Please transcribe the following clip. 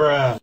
Bruh.